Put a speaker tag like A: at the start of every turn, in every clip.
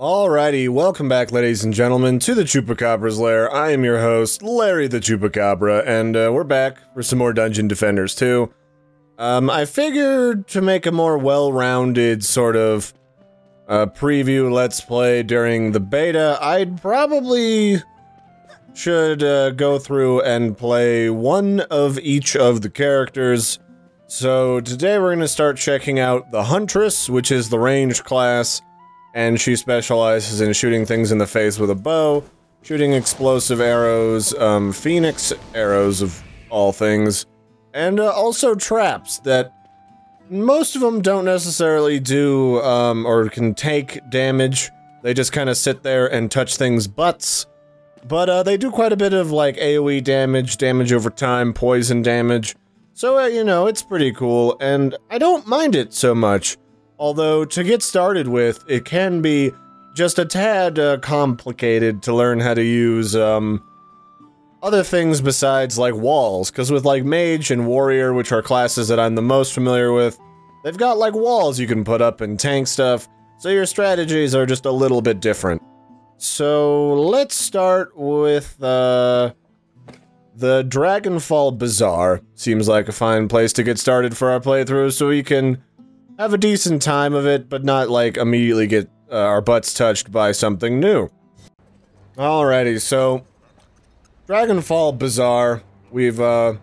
A: Alrighty, welcome back, ladies and gentlemen, to the Chupacabra's Lair. I am your host, Larry the Chupacabra, and uh, we're back for some more Dungeon Defenders 2. Um, I figured to make a more well-rounded sort of uh, preview let's play during the beta, I'd probably should uh, go through and play one of each of the characters. So today we're going to start checking out the Huntress, which is the ranged class, and she specializes in shooting things in the face with a bow, shooting explosive arrows, um, phoenix arrows of all things, and uh, also traps that most of them don't necessarily do, um, or can take damage. They just kind of sit there and touch things' butts. But uh, they do quite a bit of like AoE damage, damage over time, poison damage. So, uh, you know, it's pretty cool, and I don't mind it so much. Although, to get started with, it can be just a tad uh, complicated to learn how to use, um, other things besides, like, walls. Because with, like, Mage and Warrior, which are classes that I'm the most familiar with, they've got, like, walls you can put up and tank stuff, so your strategies are just a little bit different. So, let's start with, uh... The Dragonfall Bazaar seems like a fine place to get started for our playthrough, so we can have a decent time of it, but not like immediately get uh, our butts touched by something new. Alrighty, so Dragonfall Bazaar. We've uh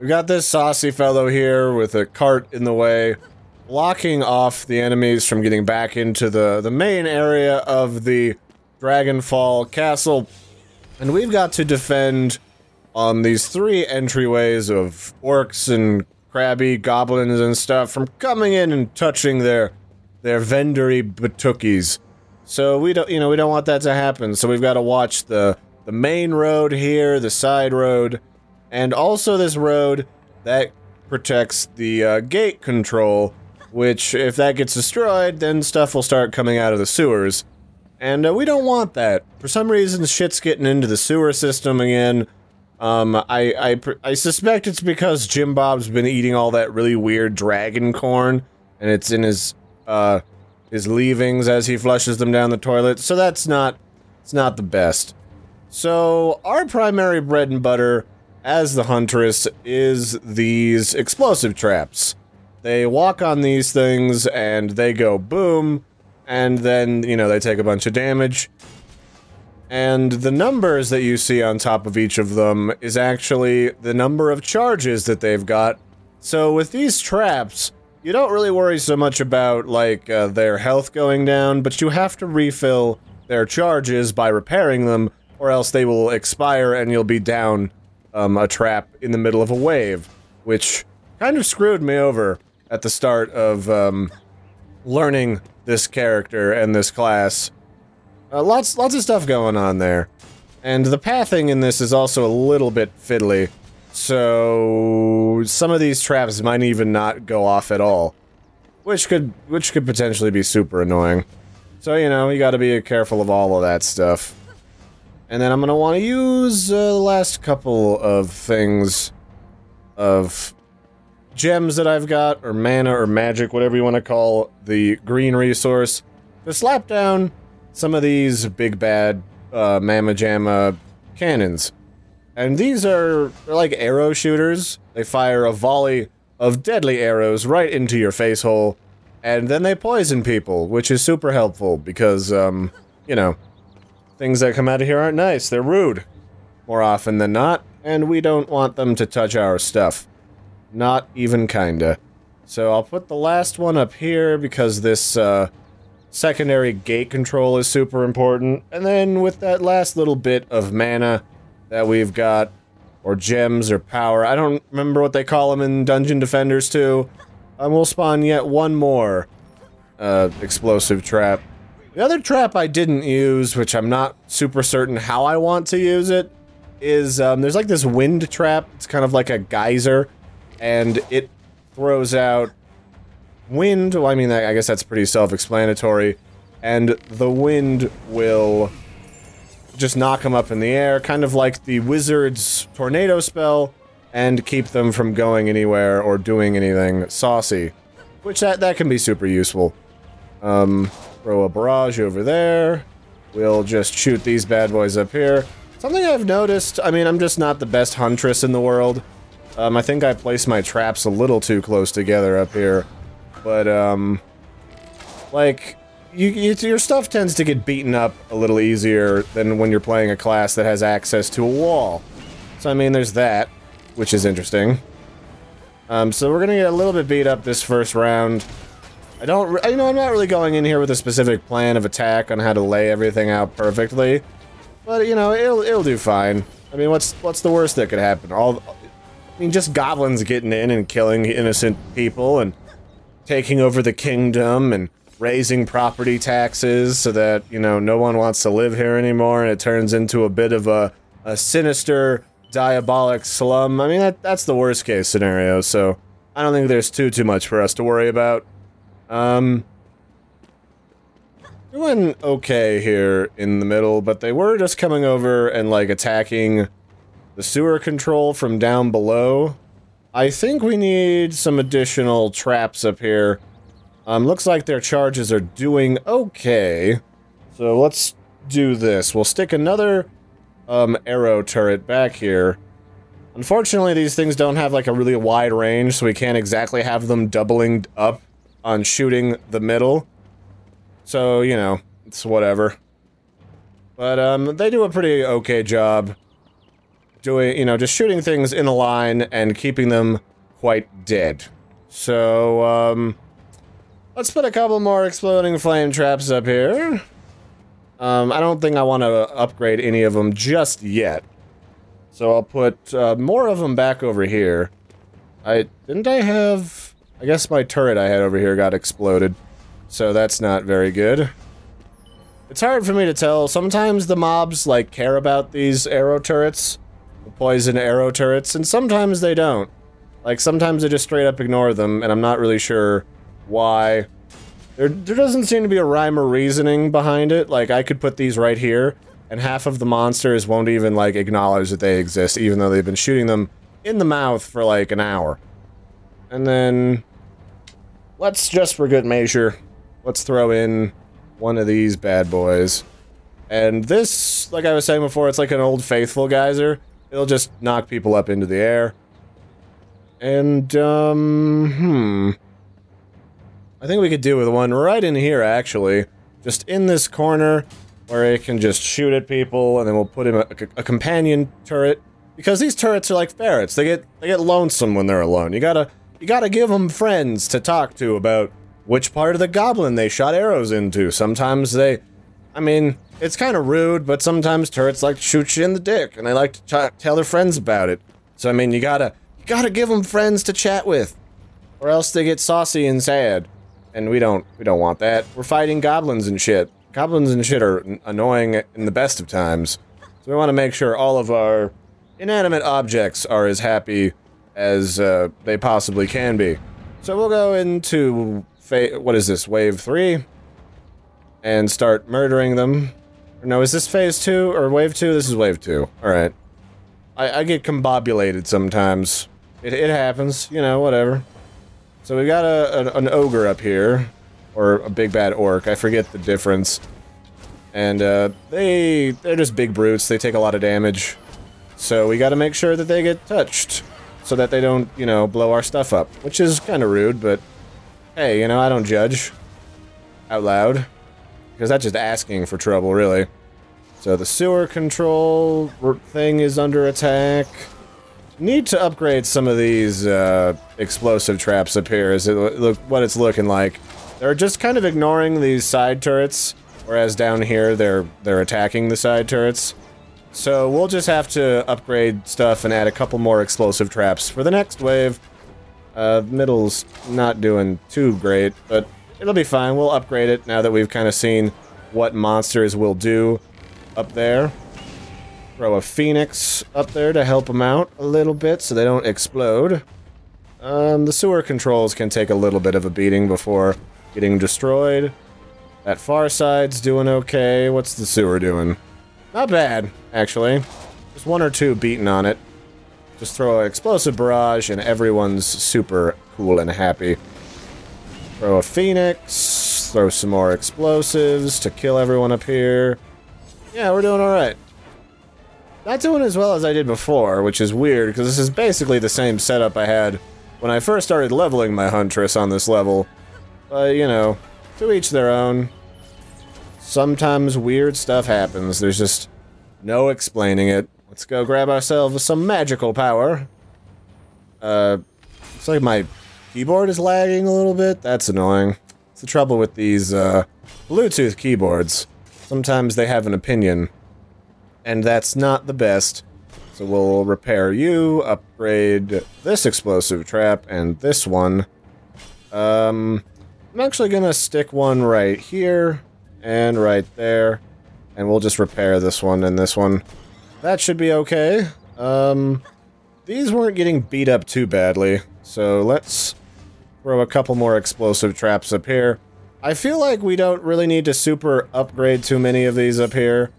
A: we got this saucy fellow here with a cart in the way, blocking off the enemies from getting back into the the main area of the Dragonfall Castle. And we've got to defend on these three entryways of orcs and crabby goblins and stuff from coming in and touching their their vendory batookies. So we don't, you know, we don't want that to happen. So we've got to watch the the main road here, the side road, and also this road that protects the uh, gate control. Which, if that gets destroyed, then stuff will start coming out of the sewers, and uh, we don't want that. For some reason, shit's getting into the sewer system again. Um, I, I, I suspect it's because Jim Bob's been eating all that really weird dragon corn, and it's in his, uh, his leavings as he flushes them down the toilet, so that's not, it's not the best. So, our primary bread and butter as the Huntress is these explosive traps. They walk on these things, and they go boom, and then, you know, they take a bunch of damage, and the numbers that you see on top of each of them is actually the number of charges that they've got. So with these traps, you don't really worry so much about, like, uh, their health going down, but you have to refill their charges by repairing them, or else they will expire and you'll be down um, a trap in the middle of a wave, which kind of screwed me over at the start of um, learning this character and this class. Uh, lots, lots of stuff going on there. And the pathing in this is also a little bit fiddly. So some of these traps might even not go off at all. Which could, which could potentially be super annoying. So, you know, you gotta be careful of all of that stuff. And then I'm gonna want to use uh, the last couple of things of gems that I've got, or mana, or magic, whatever you want to call the green resource, to slap down some of these big bad uh, Mamma Jamma cannons. And these are like arrow shooters. They fire a volley of deadly arrows right into your face hole, and then they poison people, which is super helpful because, um, you know, things that come out of here aren't nice. They're rude, more often than not, and we don't want them to touch our stuff. Not even kinda. So I'll put the last one up here because this, uh, secondary gate control is super important. And then with that last little bit of mana that we've got, or gems or power, I don't remember what they call them in Dungeon Defenders 2, and we'll spawn yet one more uh, explosive trap. The other trap I didn't use, which I'm not super certain how I want to use it, is um, there's like this wind trap. It's kind of like a geyser, and it throws out wind, well, I mean, I guess that's pretty self-explanatory, and the wind will just knock them up in the air, kind of like the wizard's tornado spell, and keep them from going anywhere or doing anything saucy. Which, that, that can be super useful. Um, Throw a barrage over there. We'll just shoot these bad boys up here. Something I've noticed, I mean, I'm just not the best huntress in the world. Um, I think I placed my traps a little too close together up here. But, um, like, you, you, your stuff tends to get beaten up a little easier than when you're playing a class that has access to a wall. So, I mean, there's that, which is interesting. Um, so we're gonna get a little bit beat up this first round. I don't, you know, I'm not really going in here with a specific plan of attack on how to lay everything out perfectly. But, you know, it'll, it'll do fine. I mean, what's, what's the worst that could happen? All, I mean, just goblins getting in and killing innocent people and taking over the kingdom and raising property taxes so that, you know, no one wants to live here anymore and it turns into a bit of a, a sinister, diabolic slum. I mean, that, that's the worst case scenario, so I don't think there's too, too much for us to worry about. Um, doing okay here in the middle, but they were just coming over and, like, attacking the sewer control from down below. I think we need some additional traps up here. Um, looks like their charges are doing okay. So let's do this. We'll stick another, um, arrow turret back here. Unfortunately, these things don't have, like, a really wide range, so we can't exactly have them doubling up on shooting the middle. So, you know, it's whatever. But, um, they do a pretty okay job doing, you know, just shooting things in a line and keeping them quite dead. So, um, let's put a couple more exploding flame traps up here. Um, I don't think I want to upgrade any of them just yet. So I'll put uh, more of them back over here. I didn't I have I guess my turret I had over here got exploded. So that's not very good. It's hard for me to tell. Sometimes the mobs, like, care about these arrow turrets. Poison arrow turrets, and sometimes they don't. Like, sometimes they just straight up ignore them, and I'm not really sure why. There, there doesn't seem to be a rhyme or reasoning behind it. Like, I could put these right here, and half of the monsters won't even, like, acknowledge that they exist, even though they've been shooting them in the mouth for, like, an hour. And then, let's just for good measure, let's throw in one of these bad boys. And this, like I was saying before, it's like an old faithful geyser. It'll just knock people up into the air. And, um, hmm. I think we could do with one right in here, actually. Just in this corner, where it can just shoot at people, and then we'll put him a, a companion turret. Because these turrets are like ferrets. They get, they get lonesome when they're alone. You gotta you gotta give them friends to talk to about which part of the goblin they shot arrows into. Sometimes they... I mean, it's kind of rude, but sometimes turrets like to shoot you in the dick, and they like to tell their friends about it. So, I mean, you gotta... You gotta give them friends to chat with. Or else they get saucy and sad. And we don't... We don't want that. We're fighting goblins and shit. Goblins and shit are annoying in the best of times. So we want to make sure all of our inanimate objects are as happy as uh, they possibly can be. So we'll go into what is this wave three, and start murdering them. No, is this phase two or wave two? This is wave two. All right. I, I get combobulated sometimes. It, it happens, you know, whatever. So we got a, a, an ogre up here, or a big bad orc. I forget the difference. And uh, they they're just big brutes. They take a lot of damage. So we got to make sure that they get touched so that they don't, you know, blow our stuff up. Which is kind of rude, but hey, you know, I don't judge out loud. Because that's just asking for trouble, really. So the sewer control thing is under attack. Need to upgrade some of these uh, explosive traps up here. Is it look what it's looking like? They're just kind of ignoring these side turrets, whereas down here they're they're attacking the side turrets. So we'll just have to upgrade stuff and add a couple more explosive traps for the next wave. Uh, middle's not doing too great, but it'll be fine. We'll upgrade it now that we've kind of seen what monsters will do up there. Throw a phoenix up there to help them out a little bit so they don't explode. Um, the sewer controls can take a little bit of a beating before getting destroyed. That far side's doing okay. What's the sewer doing? Not bad, actually. Just one or two beaten on it. Just throw an explosive barrage and everyone's super cool and happy. Throw a phoenix. throw some more explosives to kill everyone up here. Yeah, we're doing alright. Not doing as well as I did before, which is weird, because this is basically the same setup I had when I first started leveling my Huntress on this level. But, you know, to each their own. Sometimes weird stuff happens. There's just no explaining it. Let's go grab ourselves some magical power. Uh, looks like my keyboard is lagging a little bit. That's annoying. It's the trouble with these, uh, Bluetooth keyboards. Sometimes they have an opinion. And that's not the best. So we'll repair you, upgrade this explosive trap, and this one. Um, I'm actually gonna stick one right here, and right there, and we'll just repair this one and this one. That should be okay. Um, these weren't getting beat up too badly, so let's throw a couple more explosive traps up here. I feel like we don't really need to super upgrade too many of these up here,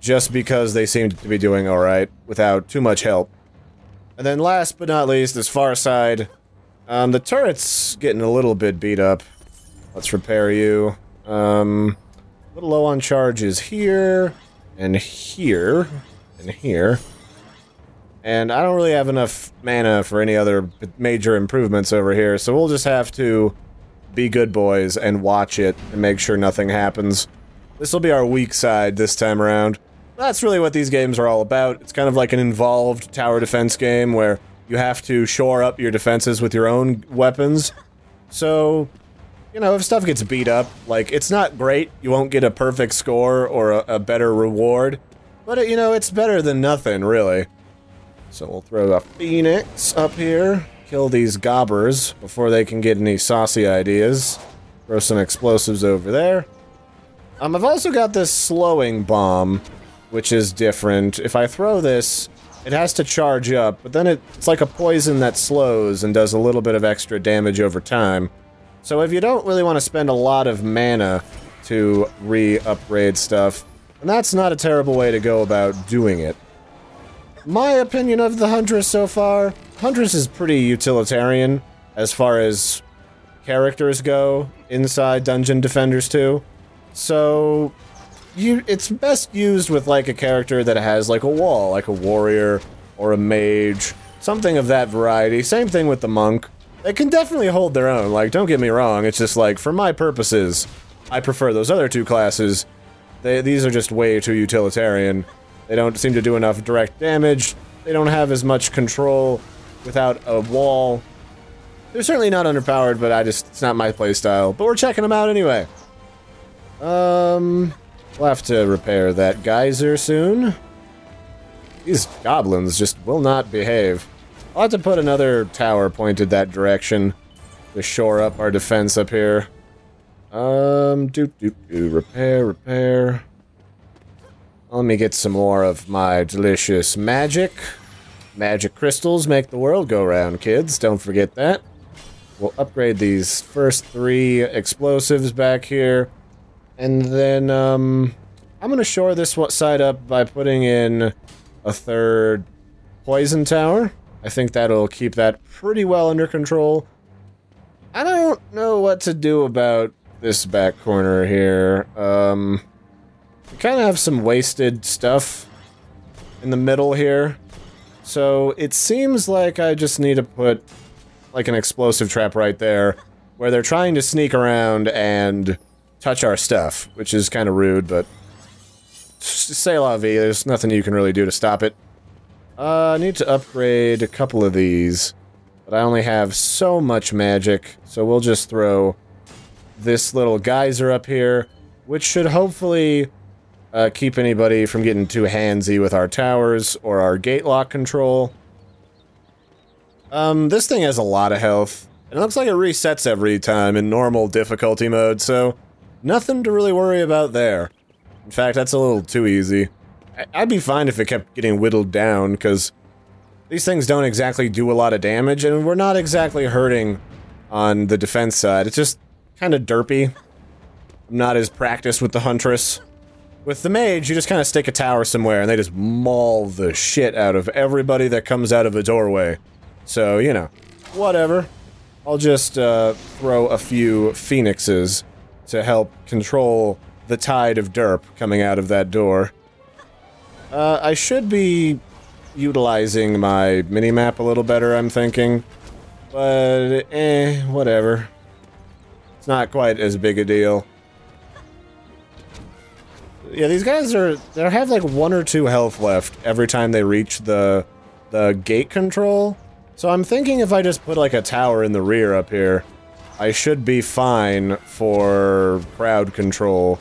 A: just because they seem to be doing alright without too much help. And then last but not least is Far Side. Um, the turret's getting a little bit beat up. Let's repair you. Um, a little low on charges here, and here, and here. And I don't really have enough mana for any other major improvements over here, so we'll just have to be good boys and watch it and make sure nothing happens. This will be our weak side this time around. That's really what these games are all about. It's kind of like an involved tower defense game where you have to shore up your defenses with your own weapons. So, you know, if stuff gets beat up, like, it's not great. You won't get a perfect score or a, a better reward. But, it, you know, it's better than nothing, really. So we'll throw the phoenix up here. Kill these gobbers before they can get any saucy ideas. Throw some explosives over there. Um, I've also got this slowing bomb, which is different. If I throw this, it has to charge up, but then it, it's like a poison that slows and does a little bit of extra damage over time. So if you don't really want to spend a lot of mana to re-upgrade stuff, then that's not a terrible way to go about doing it. My opinion of the Huntress so far, Huntress is pretty utilitarian as far as characters go inside Dungeon Defenders 2. So, you it's best used with like a character that has like a wall, like a warrior or a mage, something of that variety. Same thing with the monk. They can definitely hold their own, like, don't get me wrong, it's just like, for my purposes, I prefer those other two classes. They, these are just way too utilitarian. They don't seem to do enough direct damage, they don't have as much control without a wall. They're certainly not underpowered, but I just, it's not my playstyle. But we're checking them out anyway. Um, we'll have to repair that geyser soon. These goblins just will not behave. I'll have to put another tower pointed that direction to shore up our defense up here. Um, do do do repair, repair. Let me get some more of my delicious magic. Magic crystals make the world go round, kids. Don't forget that. We'll upgrade these first three explosives back here. And then, um, I'm gonna shore this side up by putting in a third poison tower. I think that'll keep that pretty well under control. I don't know what to do about this back corner here. Um, we kind of have some wasted stuff in the middle here. So it seems like I just need to put like an explosive trap right there where they're trying to sneak around and touch our stuff, which is kind of rude, but say la vie, there's nothing you can really do to stop it. Uh, I need to upgrade a couple of these, but I only have so much magic, so we'll just throw this little geyser up here, which should hopefully uh, keep anybody from getting too handsy with our towers or our gate lock control. Um, this thing has a lot of health, and it looks like it resets every time in normal difficulty mode, so nothing to really worry about there. In fact, that's a little too easy. I'd be fine if it kept getting whittled down, because these things don't exactly do a lot of damage, and we're not exactly hurting on the defense side. It's just kind of derpy. I'm not as practiced with the Huntress. With the Mage, you just kind of stick a tower somewhere, and they just maul the shit out of everybody that comes out of a doorway. So, you know, whatever. I'll just uh, throw a few phoenixes to help control the tide of derp coming out of that door. Uh, I should be utilizing my mini-map a little better, I'm thinking. But, eh, whatever. It's not quite as big a deal. Yeah, these guys are they have like one or two health left every time they reach the the gate control. So I'm thinking if I just put like a tower in the rear up here, I should be fine for crowd control.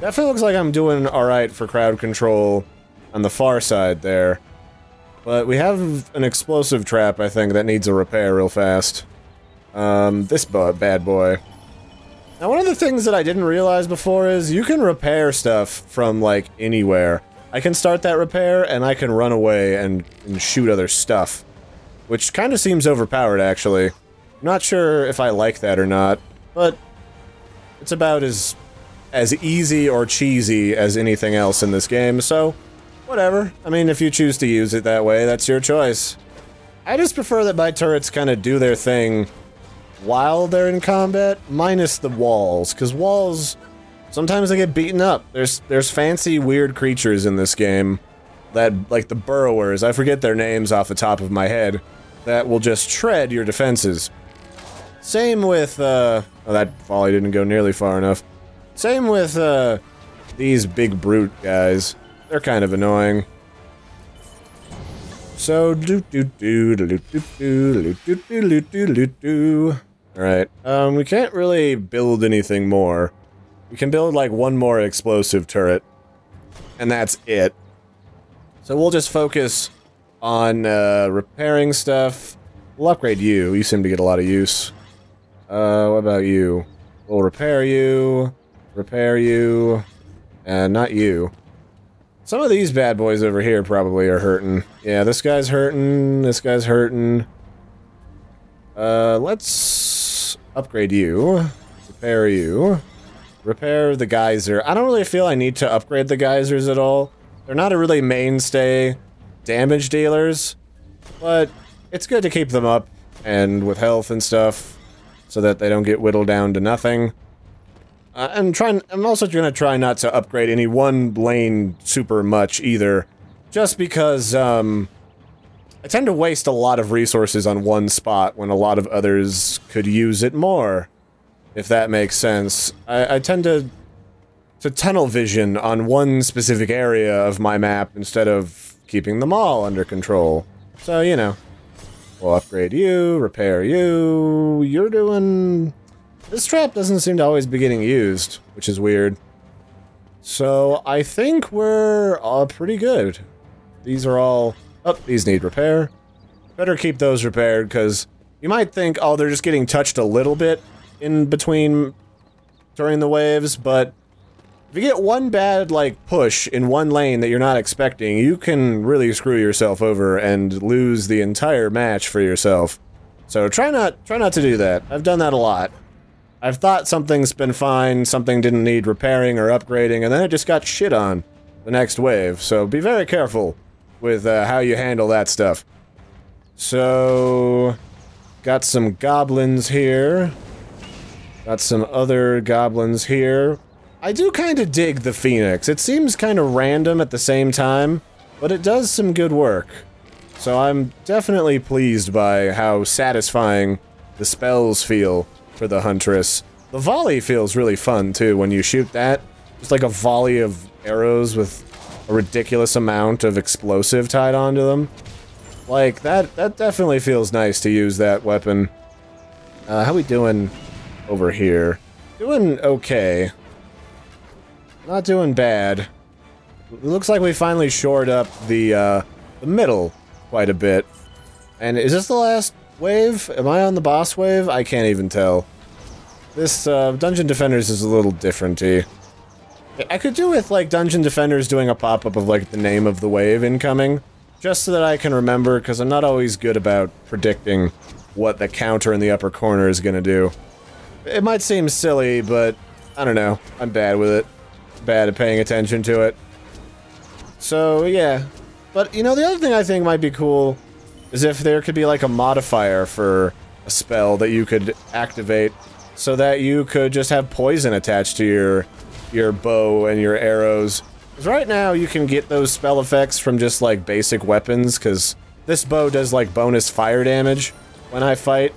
A: Definitely looks like I'm doing alright for crowd control on the far side there. But we have an explosive trap, I think, that needs a repair real fast. Um, this bad boy. Now, one of the things that I didn't realize before is you can repair stuff from, like, anywhere. I can start that repair, and I can run away and, and shoot other stuff. Which kind of seems overpowered, actually. I'm not sure if I like that or not, but it's about as as easy or cheesy as anything else in this game, so whatever. I mean, if you choose to use it that way, that's your choice. I just prefer that my turrets kind of do their thing while they're in combat, minus the walls, because walls, sometimes they get beaten up. There's, there's fancy, weird creatures in this game that, like the burrowers, I forget their names off the top of my head, that will just shred your defenses. Same with, uh, oh, that volley didn't go nearly far enough. Same with, uh, these big brute guys. They're kind of annoying. So do do do do do do do do do do do do. Right. Um, we can't really build anything more. We can build like one more explosive turret, and that's it. So we'll just focus on uh, repairing stuff. We'll upgrade you. You seem to get a lot of use. Uh, what about you? We'll repair you, repair you, and not you. Some of these bad boys over here probably are hurting. Yeah, this guy's hurting, this guy's hurting. Uh, let's upgrade you. Repair you. Repair the geyser. I don't really feel I need to upgrade the geysers at all. They're not a really mainstay damage dealers, but it's good to keep them up and with health and stuff so that they don't get whittled down to nothing. Uh, I'm trying. I'm also going to try not to upgrade any one lane super much either, just because um, I tend to waste a lot of resources on one spot when a lot of others could use it more. If that makes sense, I, I tend to to tunnel vision on one specific area of my map instead of keeping them all under control. So you know, we'll upgrade you, repair you. You're doing this trap doesn't seem to always be getting used, which is weird. So I think we're pretty good. These are all... Oh, these need repair. Better keep those repaired, because you might think, oh, they're just getting touched a little bit in between during the waves, but if you get one bad, like, push in one lane that you're not expecting, you can really screw yourself over and lose the entire match for yourself. So try not, try not to do that. I've done that a lot. I've thought something's been fine, something didn't need repairing or upgrading, and then it just got shit on the next wave. So be very careful with uh, how you handle that stuff. So, got some goblins here. Got some other goblins here. I do kind of dig the Phoenix. It seems kind of random at the same time, but it does some good work. So I'm definitely pleased by how satisfying the spells feel for the Huntress. The volley feels really fun, too, when you shoot that. Just like a volley of arrows with a ridiculous amount of explosive tied onto them. Like, that, that definitely feels nice to use that weapon. Uh, how we doing over here? Doing okay. Not doing bad. It looks like we finally shored up the, uh, the middle quite a bit. And is this the last wave? Am I on the boss wave? I can't even tell. This, uh, Dungeon Defenders is a little different differenty. I could do with, like, Dungeon Defenders doing a pop-up of, like, the name of the wave incoming, just so that I can remember, because I'm not always good about predicting what the counter in the upper corner is gonna do. It might seem silly, but I don't know. I'm bad with it. Bad at paying attention to it. So, yeah. But, you know, the other thing I think might be cool is if there could be, like, a modifier for a spell that you could activate so that you could just have poison attached to your your bow and your arrows. Right now you can get those spell effects from just like basic weapons, because this bow does like bonus fire damage when I fight.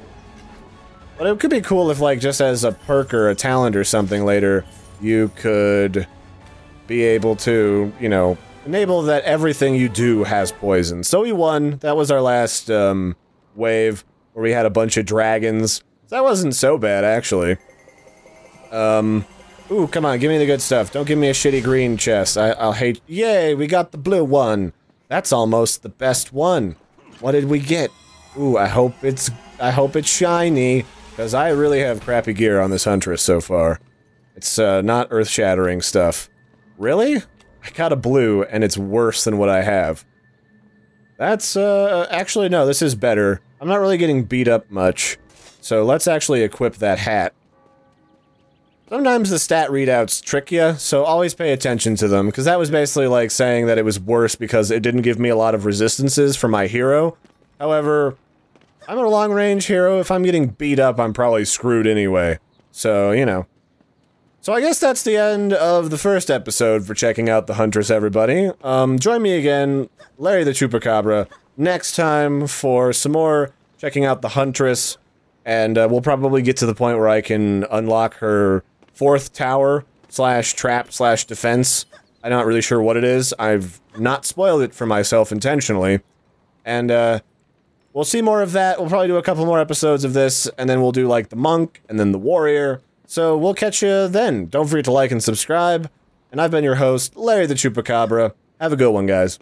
A: But it could be cool if like just as a perk or a talent or something later, you could be able to, you know, enable that everything you do has poison. So we won. That was our last um, wave where we had a bunch of dragons. That wasn't so bad, actually. Um, ooh, come on, give me the good stuff. Don't give me a shitty green chest. I, I'll hate- Yay, we got the blue one. That's almost the best one. What did we get? Ooh, I hope it's- I hope it's shiny. Because I really have crappy gear on this Huntress so far. It's, uh, not earth-shattering stuff. Really? I got a blue, and it's worse than what I have. That's, uh, actually, no, this is better. I'm not really getting beat up much. So let's actually equip that hat. Sometimes the stat readouts trick you, so always pay attention to them, because that was basically like saying that it was worse because it didn't give me a lot of resistances for my hero. However, I'm a long-range hero. If I'm getting beat up, I'm probably screwed anyway. So, you know. So I guess that's the end of the first episode for checking out the Huntress, everybody. Um, join me again, Larry the Chupacabra, next time for some more checking out the Huntress, and uh, we'll probably get to the point where I can unlock her fourth tower slash trap slash defense. I'm not really sure what it is. I've not spoiled it for myself intentionally, and uh, we'll see more of that. We'll probably do a couple more episodes of this, and then we'll do like the monk and then the warrior. So we'll catch you then. Don't forget to like and subscribe. And I've been your host, Larry the Chupacabra. Have a good one, guys.